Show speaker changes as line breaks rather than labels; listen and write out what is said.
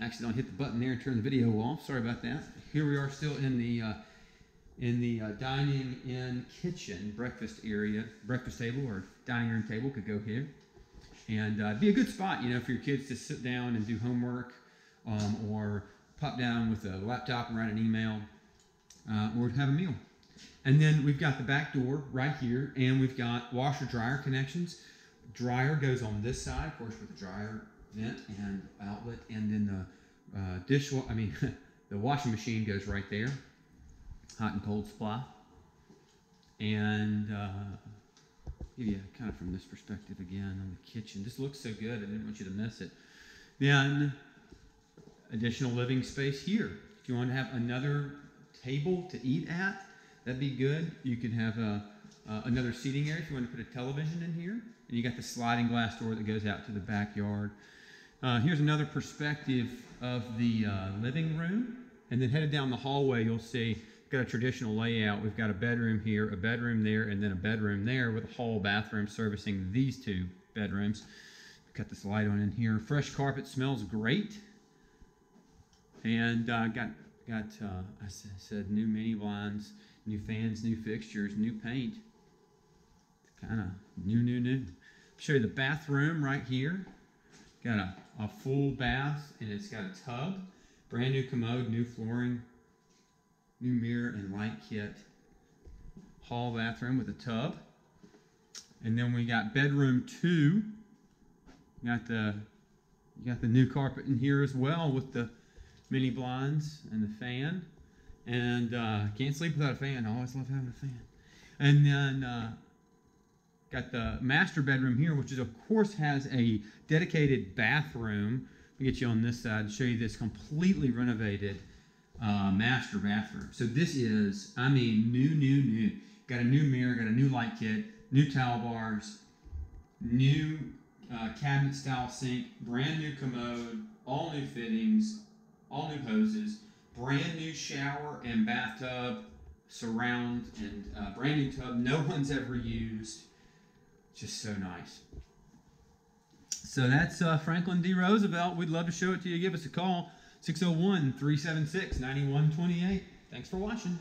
accidentally hit the button there and turn the video off. Sorry about that. Here we are still in the uh, in the uh, dining in kitchen breakfast area, breakfast table or dining room table could go here, and uh, be a good spot, you know, for your kids to sit down and do homework, um, or pop down with a laptop and write an email, uh, or have a meal. And then we've got the back door right here, and we've got washer dryer connections. Dryer goes on this side, of course, with the dryer vent and outlet, and then the uh. I mean, the washing machine goes right there, hot and cold supply. And uh, you kind of from this perspective again on the kitchen. This looks so good. I didn't want you to miss it. Then additional living space here. If you want to have another table to eat at, that'd be good. You could have a, uh, another seating area if you want to put a television in here. And you got the sliding glass door that goes out to the backyard. Uh, here's another perspective of the uh, living room. And then headed down the hallway, you'll see got a traditional layout. We've got a bedroom here, a bedroom there, and then a bedroom there with a hall bathroom servicing these two bedrooms. Got this light on in here. Fresh carpet smells great. And uh, got got uh, I said new mini blinds, new fans, new fixtures, new paint. Kind of new, new, new. Show you the bathroom right here. Got a, a full bath and it's got a tub, brand new commode, new flooring, new mirror and light kit. Hall bathroom with a tub. And then we got bedroom two. Got the you got the new carpet in here as well with the mini blinds and the fan. And uh, can't sleep without a fan. I always love having a fan. And then uh, got the master bedroom here, which is of course has a dedicated bathroom. Let me get you on this side to show you this completely renovated uh, master bathroom. So this is, I mean, new, new, new. Got a new mirror, got a new light kit, new towel bars, new uh, cabinet style sink, brand new commode, all new fittings, all new hoses, brand new shower and bathtub, surround and uh, brand new tub no one's ever used. Just so nice. So that's uh, Franklin D. Roosevelt. We'd love to show it to you. Give us a call 601 376 9128. Thanks for watching.